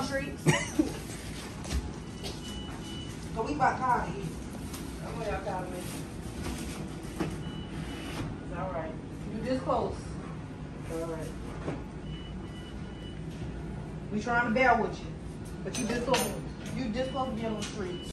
streets. Cause we about tired of. I'm gonna y'all call. It's all right. You this close. It's all right. We trying to bear with you. But you this close. You this close to be on the streets.